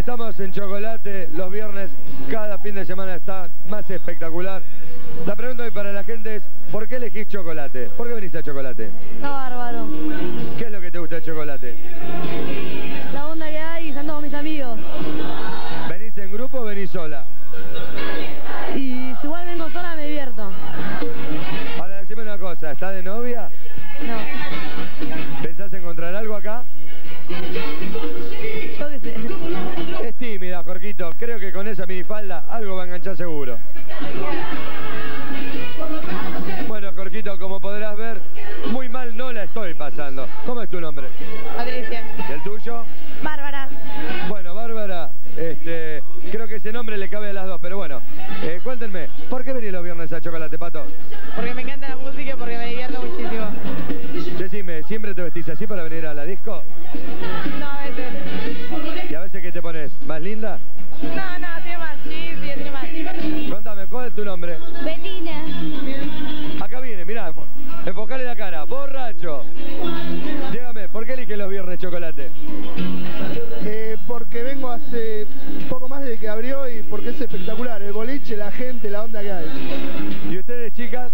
Estamos en Chocolate los viernes. Cada fin de semana está más espectacular. La pregunta hoy para la gente es, ¿por qué elegís chocolate? ¿Por qué venís a chocolate? Está bárbaro. ¿Qué es lo que te gusta de chocolate? La onda que hay, están todos mis amigos. ¿Venís en grupo o venís sola? Y si igual vengo sola me divierto. Ahora decime una cosa, ¿estás de novia? No. ¿Pensás encontrar algo acá? Creo que con esa minifalda algo va a enganchar seguro. Bueno, Jorgito, como podrás ver, muy mal no la estoy pasando. ¿Cómo es tu nombre? Patricia. ¿Y el tuyo? Bárbara. Bueno, Bárbara, este, creo que ese nombre le cabe a las dos, pero bueno, eh, cuéntenme, ¿por qué venís los viernes a Chocolate, Pato? Porque me encanta la música y porque me divierto muchísimo. Decime, ¿siempre te vestís así para venir a la disco? ¿Más linda? No, no, tiene más y tiene más. Contame, ¿cuál es tu nombre? Betina. Acá viene, mirá, enfo- enfocale la cara, borracho. Dígame, ¿por qué eliges los viernes chocolate? Eh, porque vengo hace poco más de que abrió y porque es espectacular. El boliche, la gente, la onda que hay. ¿Y ustedes, chicas?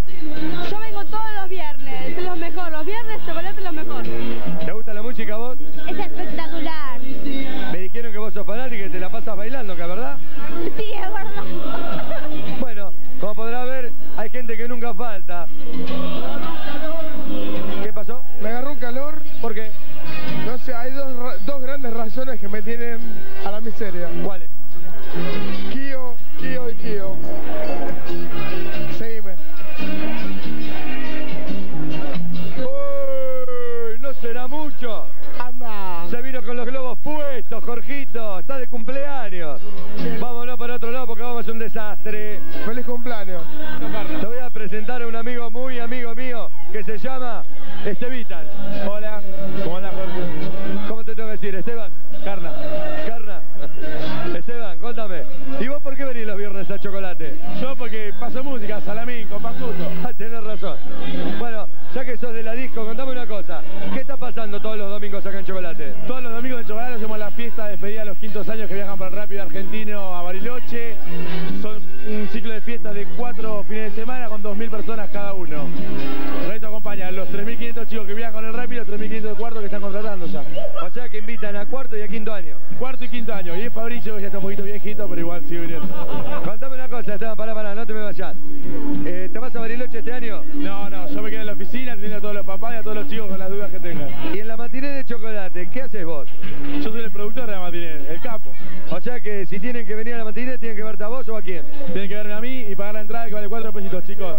Que nunca falta. ¿Qué pasó? Me agarró un calor. ¿Por qué? No sé, hay dos, dos grandes razones que me tienen a la miseria. ¿Cuáles? Kio, Kio y Kio. Seguime. ¡Uy! No será mucho. Anda. Se vino con los globos puestos, Jorgito. Está de cumpleaños. Vámonos para otro lado porque vamos a hacer un desastre. Feliz cumpleaños. A presentar a un amigo muy amigo mío que se llama Estevitan. Hola, ¿cómo andas, Jorge? ¿Cómo te tengo que decir, Esteban? Carna. Carna. Esteban, contame. ¿Y vos por qué venís los viernes a chocolate? Yo porque paso música, Salamín, con Pastuto. Ah, tenés razón. Bueno, ya que sos de la disco, contame una cosa. ¿Qué está pasando todos los domingos acá en Chocolate? Todos los domingos de Chocolate hacemos la fiesta de despedida de los quintos años que viajan para el Rápido Argentino a Bariloche. Un ciclo de fiestas de cuatro fines de semana con 2.000 personas cada uno. Esto acompañan los 3.500 chicos que viajan con el Rápido y los 3.500 de cuarto que están contratando ya. O sea que invitan a cuarto y a quinto año. Cuarto y quinto año. Y es Fabricio que ya está un poquito viejito, pero igual sigue viniendo. Contame una cosa, Esteban, pará, pará, no te me vayas. Eh, ¿Te vas a Bariloche este año? Que si tienen que venir a la matiné, tienen que verte a vos o a quién. Tienen que verme a mí y pagar la entrada que vale cuatro pesitos, chicos.